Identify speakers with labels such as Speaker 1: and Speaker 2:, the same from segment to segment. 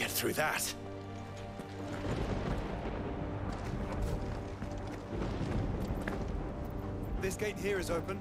Speaker 1: get through that?
Speaker 2: This gate here is open.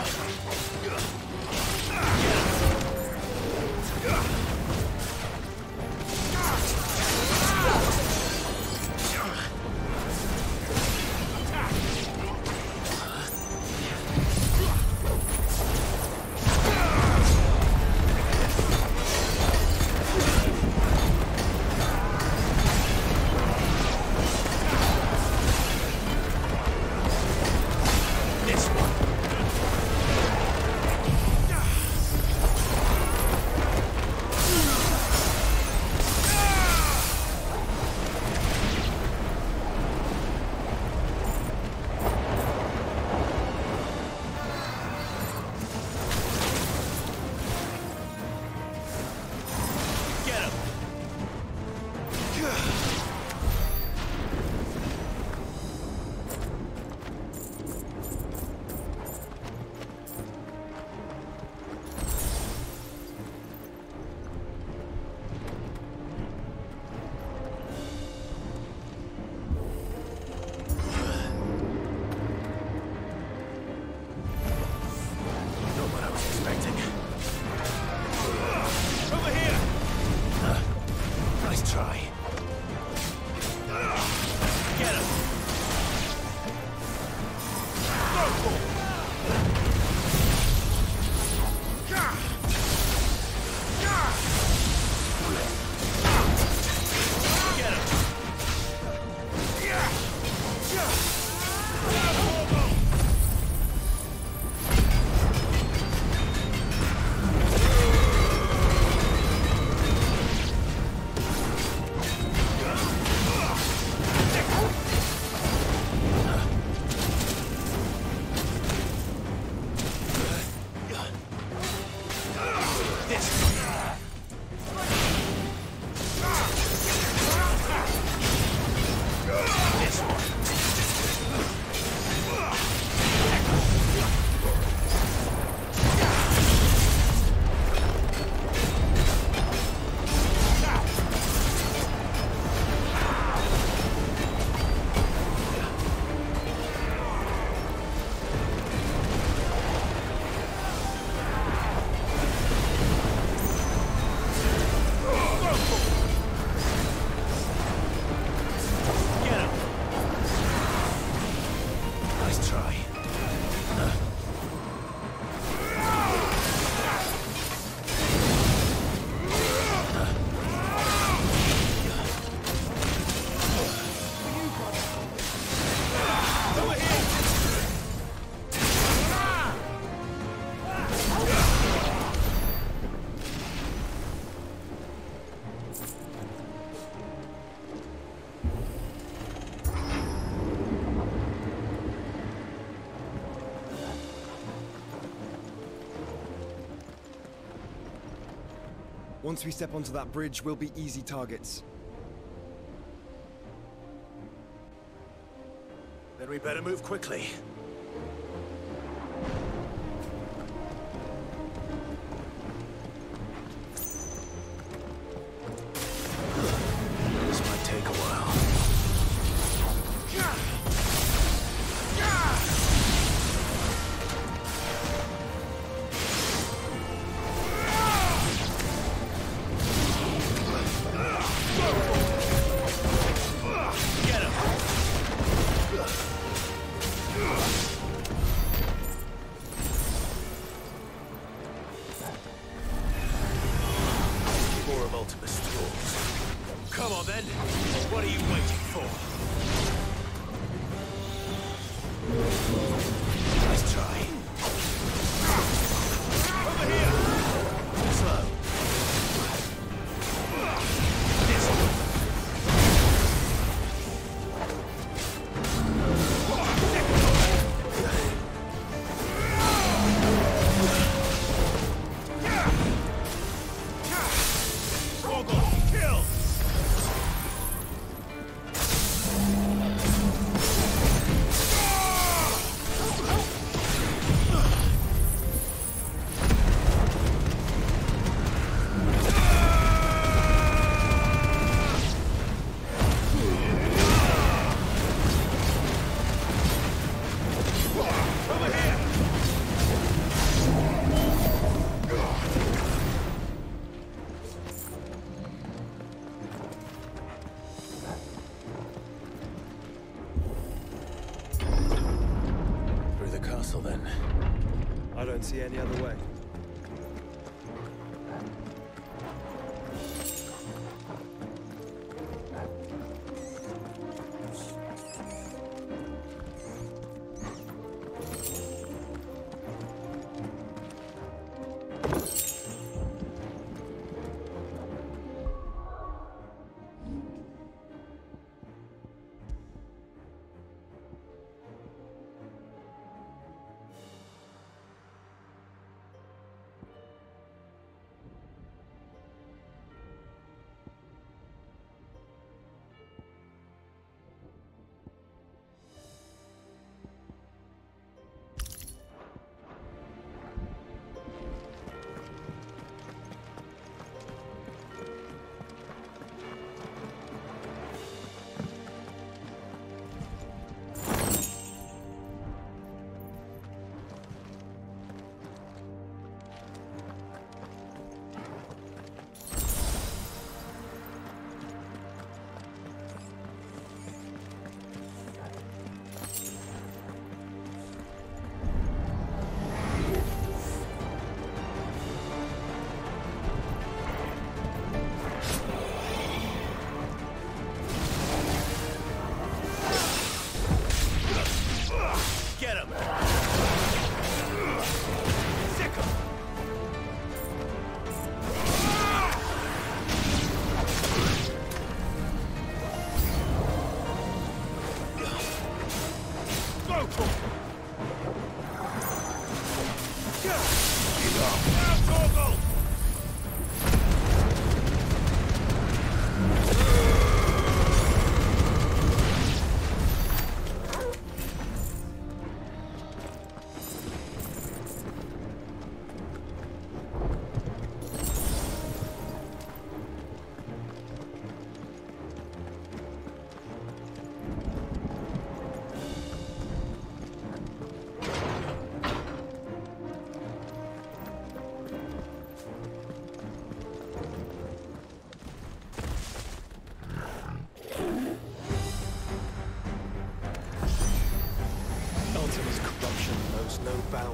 Speaker 1: Let's go.
Speaker 2: Once we step onto that bridge, we'll be easy targets.
Speaker 1: Then we better move quickly. Come on then. What are you waiting for?
Speaker 2: See any other way.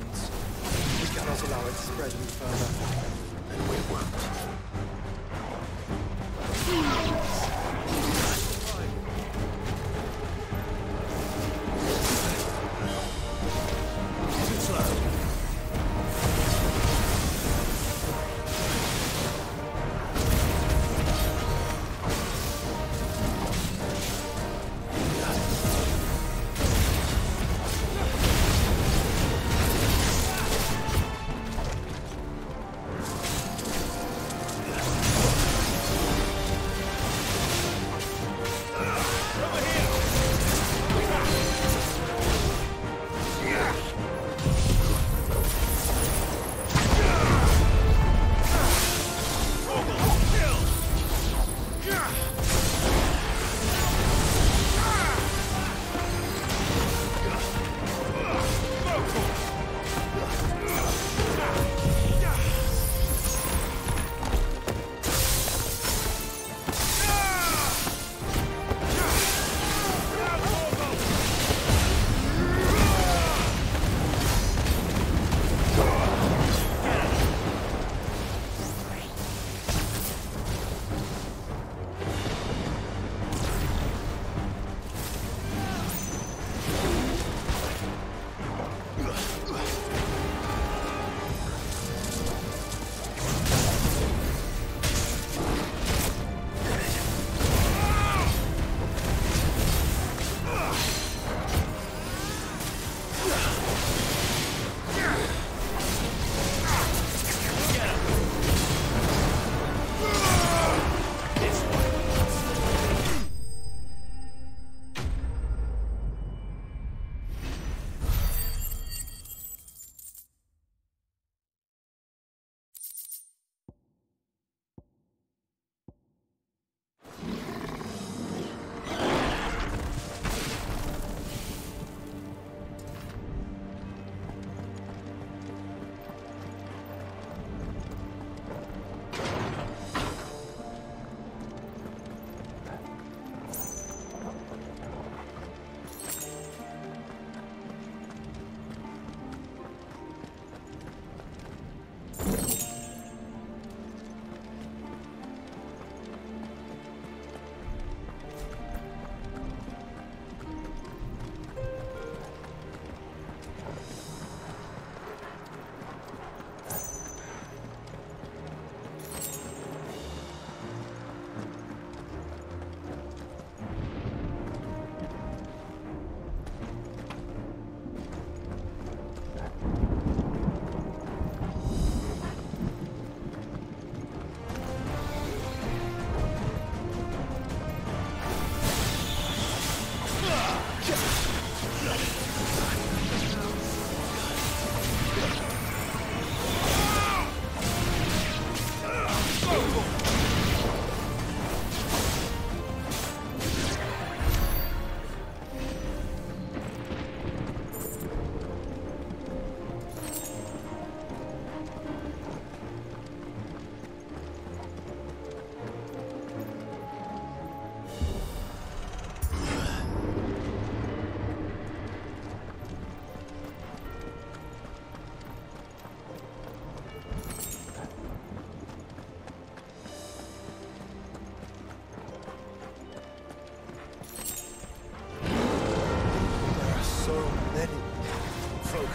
Speaker 2: Bounds. We cannot allow it to spread any further.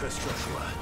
Speaker 1: Focus, Joshua.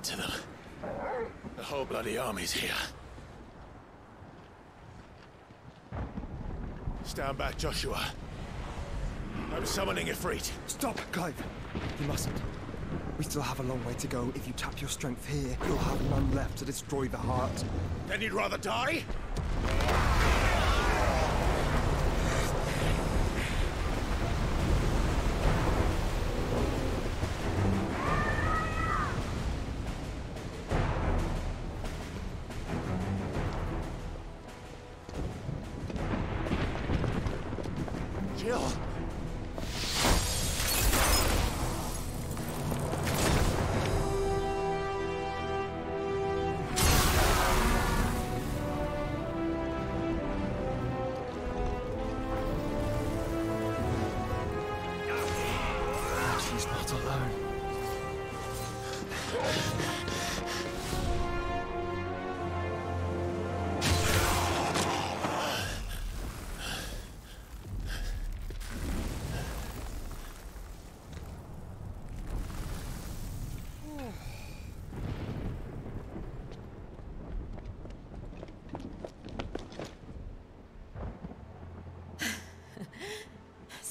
Speaker 1: To them. The whole bloody army's here. Stand back, Joshua. I'm summoning Ifrit.
Speaker 2: Stop, Clive! You mustn't. We still have a long way to go. If you tap your strength here, you'll have none left to destroy the heart.
Speaker 1: Then you'd rather die?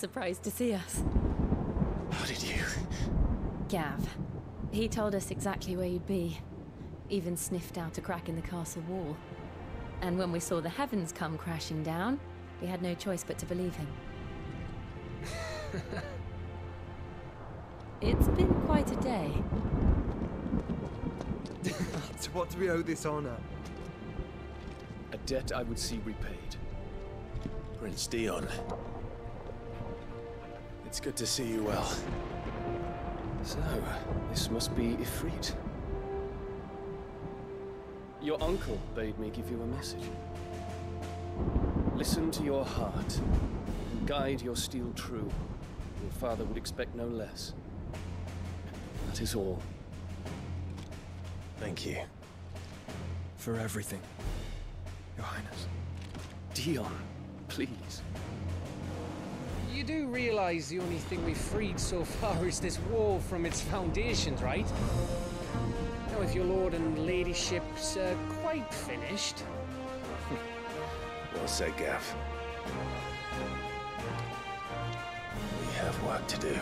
Speaker 3: Surprised to see us.
Speaker 1: How did you?
Speaker 3: Gav. He told us exactly where you'd be. Even sniffed out a crack in the castle wall. And when we saw the heavens come crashing down, we had no choice but to believe him. it's been quite a day.
Speaker 2: to what do we owe this honor?
Speaker 4: A debt I would see repaid.
Speaker 1: Prince Dion. It's good to see you well.
Speaker 4: So, this must be Ifrit. Your uncle bade me give you a message. Listen to your heart, and guide your steel true. Your father would expect no less. That is all.
Speaker 1: Thank you.
Speaker 2: For everything, Your Highness.
Speaker 4: Dion, please.
Speaker 5: Do realize the only thing we've freed so far is this wall from its foundations, right? Now, if your lord and ladyship's uh, quite finished,
Speaker 1: Well said, Gav. We have work to do.